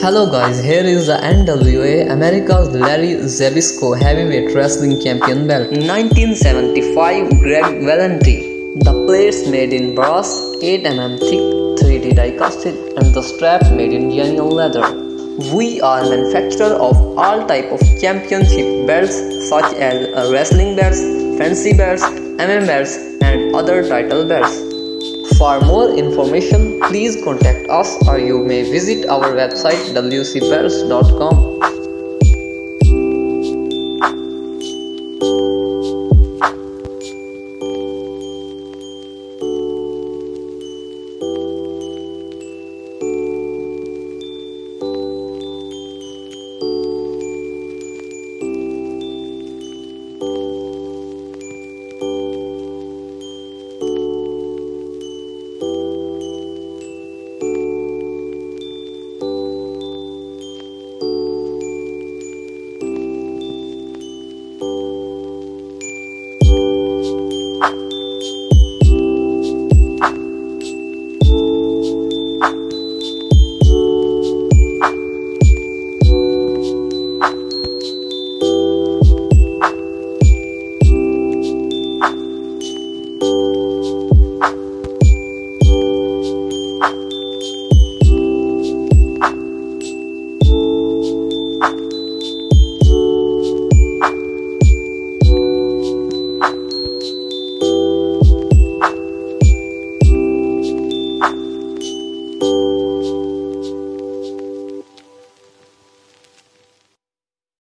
Hello guys, here is the NWA America's Larry Zbyszko Heavyweight Wrestling Champion belt 1975 Greg Valentine The plates made in brass, 8mm thick, 3D die casted and the strap made in genuine leather. We are manufacturer of all type of championship belts such as wrestling belts, fancy belts, MM belts and other title belts. For more information, please contact us or you may visit our website wcbelts.com.